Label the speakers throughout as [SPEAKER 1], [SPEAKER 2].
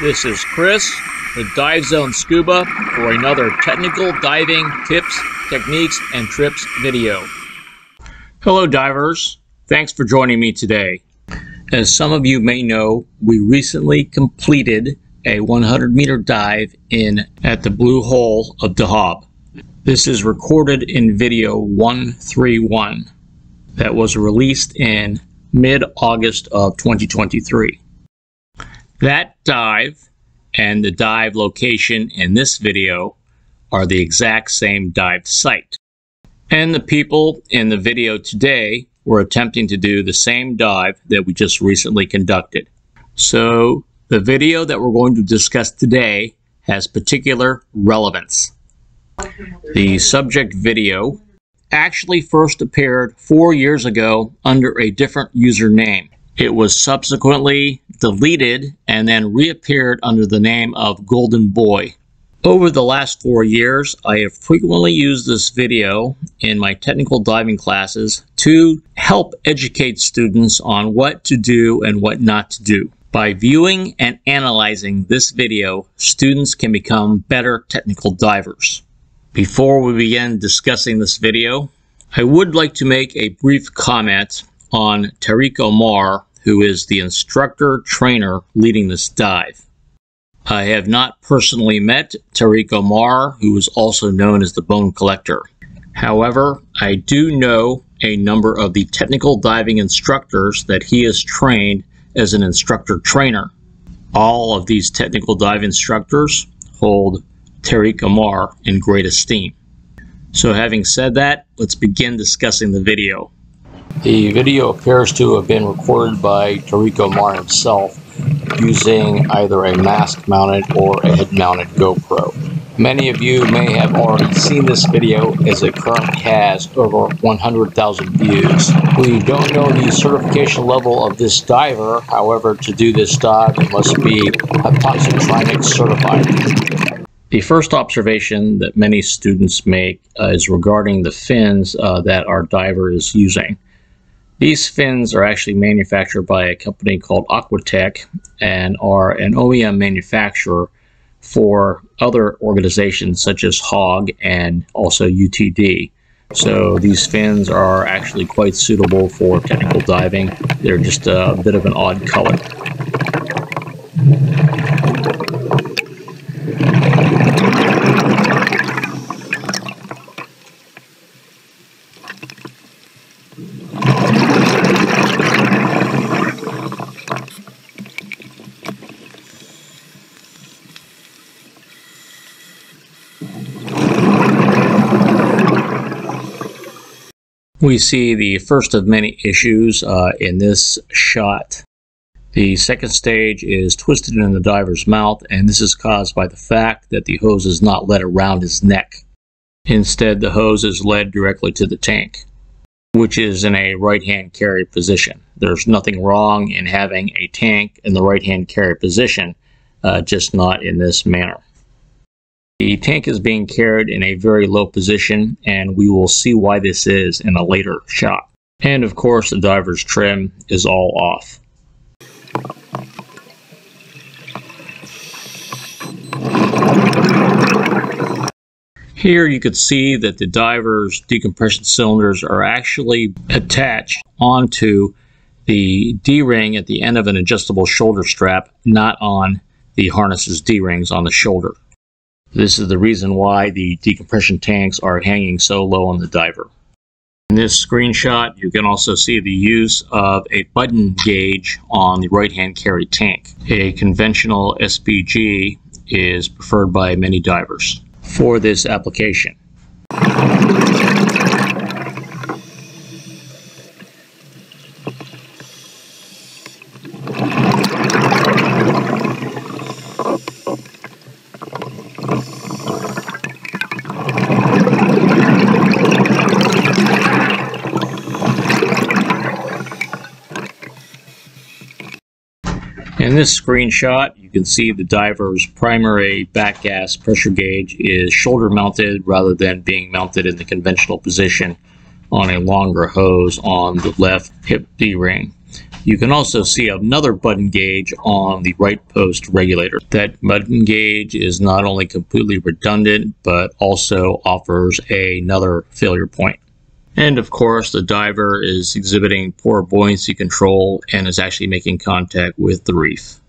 [SPEAKER 1] This is Chris with Dive Zone Scuba for another technical diving tips, techniques, and trips video. Hello divers, thanks for joining me today. As some of you may know, we recently completed a 100 meter dive in at the Blue Hole of Dahab. This is recorded in video 131 that was released in mid-August of 2023. That dive and the dive location in this video are the exact same dive site. And the people in the video today were attempting to do the same dive that we just recently conducted. So the video that we're going to discuss today has particular relevance. The subject video actually first appeared four years ago under a different username. It was subsequently deleted and then reappeared under the name of Golden Boy. Over the last four years, I have frequently used this video in my technical diving classes to help educate students on what to do and what not to do. By viewing and analyzing this video, students can become better technical divers. Before we begin discussing this video, I would like to make a brief comment on Tariq Omar who is the instructor trainer leading this dive. I have not personally met Tariq Omar, who is also known as the Bone Collector. However, I do know a number of the technical diving instructors that he has trained as an instructor trainer. All of these technical dive instructors hold Tariq Omar in great esteem. So having said that, let's begin discussing the video. The video appears to have been recorded by Tariq Omar himself using either a mask-mounted or a head-mounted GoPro. Many of you may have already seen this video as it currently has over 100,000 views. We don't know the certification level of this diver, however to do this dive it must be hypoxic certified. The first observation that many students make uh, is regarding the fins uh, that our diver is using. These fins are actually manufactured by a company called Aquatech and are an OEM manufacturer for other organizations such as HOG and also UTD. So these fins are actually quite suitable for technical diving. They're just a bit of an odd color. We see the first of many issues uh, in this shot. The second stage is twisted in the diver's mouth, and this is caused by the fact that the hose is not led around his neck. Instead, the hose is led directly to the tank, which is in a right-hand carry position. There's nothing wrong in having a tank in the right-hand carry position, uh, just not in this manner. The tank is being carried in a very low position and we will see why this is in a later shot. And of course the diver's trim is all off. Here you could see that the diver's decompression cylinders are actually attached onto the D-ring at the end of an adjustable shoulder strap, not on the harness's D-rings on the shoulder. This is the reason why the decompression tanks are hanging so low on the diver. In this screenshot, you can also see the use of a button gauge on the right-hand carry tank. A conventional SPG is preferred by many divers for this application. In this screenshot, you can see the diver's primary back gas pressure gauge is shoulder mounted rather than being mounted in the conventional position on a longer hose on the left hip D-ring. You can also see another button gauge on the right post regulator. That button gauge is not only completely redundant, but also offers another failure point. And of course, the diver is exhibiting poor buoyancy control and is actually making contact with the reef.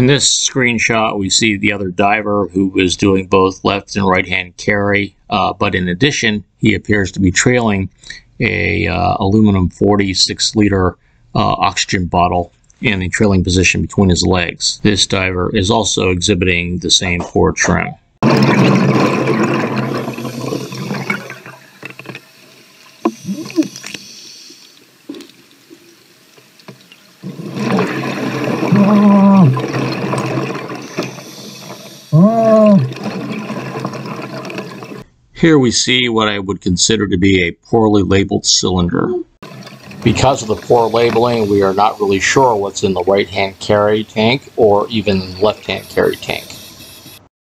[SPEAKER 1] In this screenshot, we see the other diver who was doing both left and right hand carry, uh, but in addition, he appears to be trailing a uh, aluminum 46 liter uh, oxygen bottle in the trailing position between his legs. This diver is also exhibiting the same poor trim. Here we see what I would consider to be a poorly labeled cylinder. Because of the poor labeling, we are not really sure what's in the right-hand carry tank or even left-hand carry tank.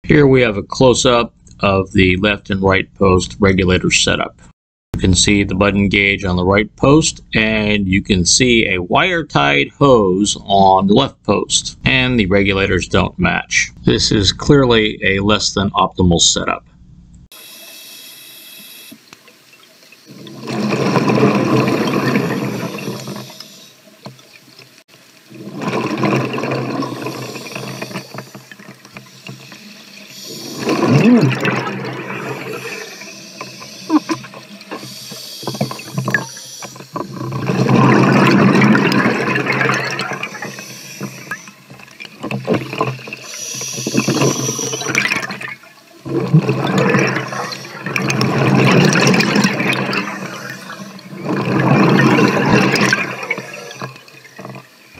[SPEAKER 1] Here we have a close-up of the left and right post regulator setup. You can see the button gauge on the right post and you can see a wire-tied hose on the left post and the regulators don't match. This is clearly a less than optimal setup. Ooh.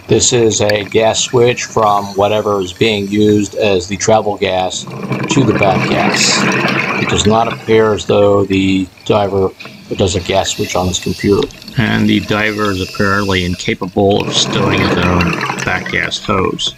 [SPEAKER 1] This is a gas switch from whatever is being used as the travel gas to the back gas. It does not appear as though the diver does a gas switch on his computer. And the diver is apparently incapable of stowing his own back gas hose.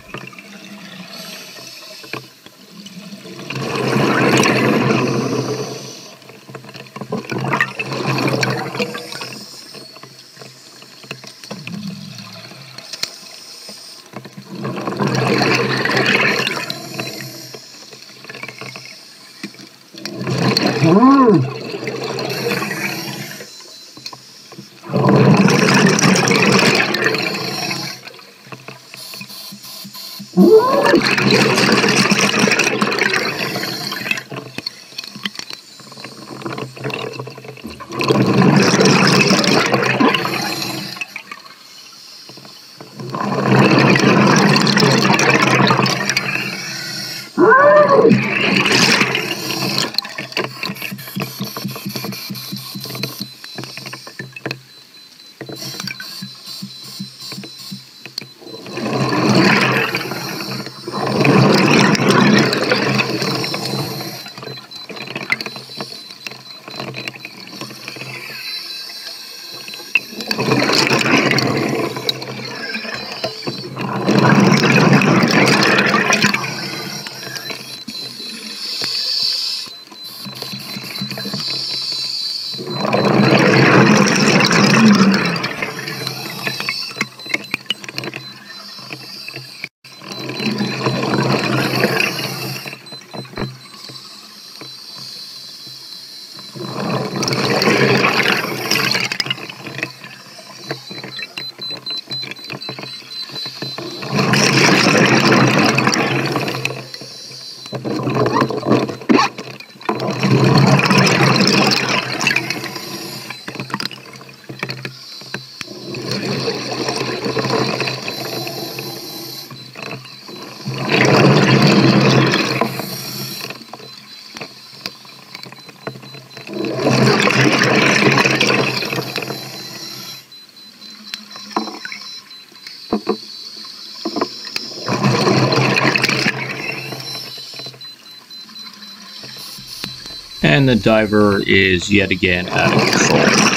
[SPEAKER 1] Oh! And the diver is yet again out of control.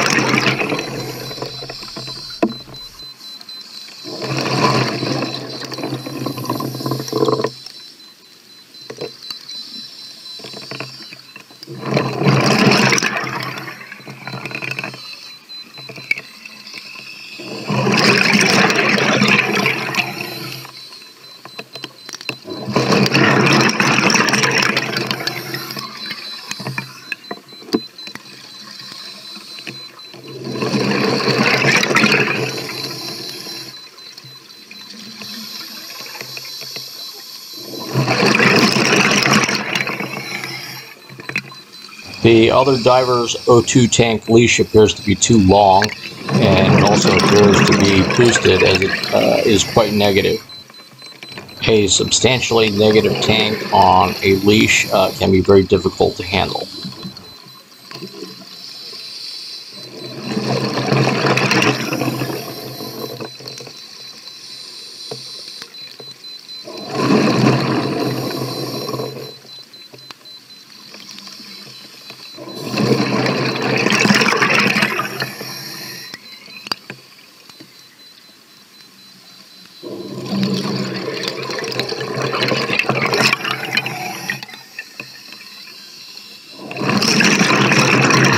[SPEAKER 1] The other diver's O2 tank leash appears to be too long and also appears to be boosted as it uh, is quite negative. A substantially negative tank on a leash uh, can be very difficult to handle.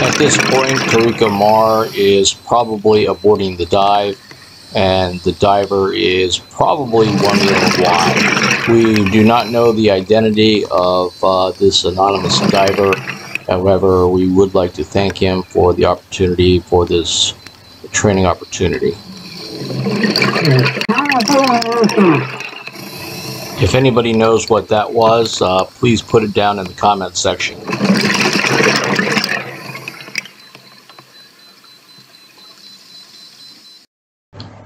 [SPEAKER 1] At this point, Tariq Omar is probably aborting the dive, and the diver is probably wondering why. We do not know the identity of uh, this anonymous diver. However, we would like to thank him for the opportunity for this training opportunity. If anybody knows what that was, uh, please put it down in the comment section.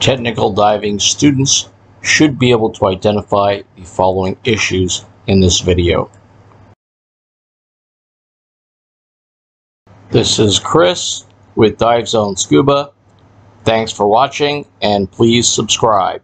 [SPEAKER 1] Technical diving students should be able to identify the following issues in this video. This is Chris with Dive Zone Scuba. Thanks for watching and please subscribe.